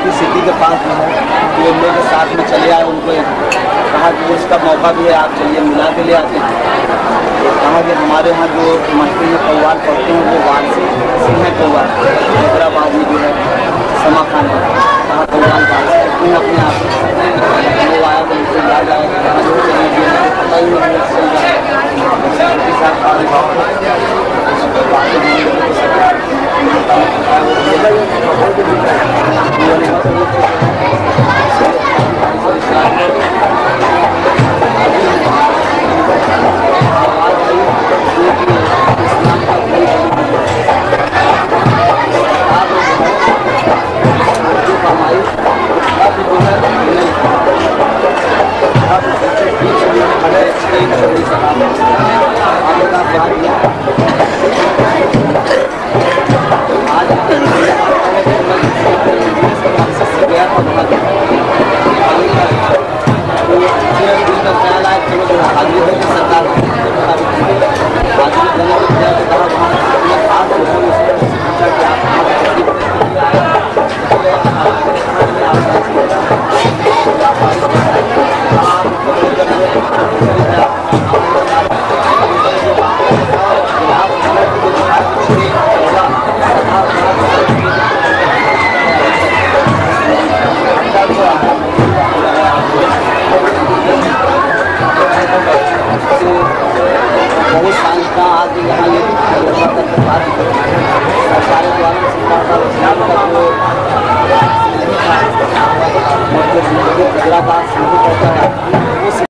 यहाँ जो है एस सिटी के पास जो है लोग के साथ में चले आए उनको कहा कि इसका मौका भी है, आप चलिए, मिला के ले आते हैं। तो कहा कि हमारे यहाँ जो मंत्री में परिवार पढ़ते हैं, वो वार्ड से सिंह परिवार, हैदराबाद में जो है, समा खान कहा, परिवार वार्ड से अपने अपने आप वो आया तो उनसे याद आया जो पता ही नहीं चल उनके साथ anggota साल का आगे यहाँ ये सरकारी द्वारा सरकार का जो मतलब का शुरू करता है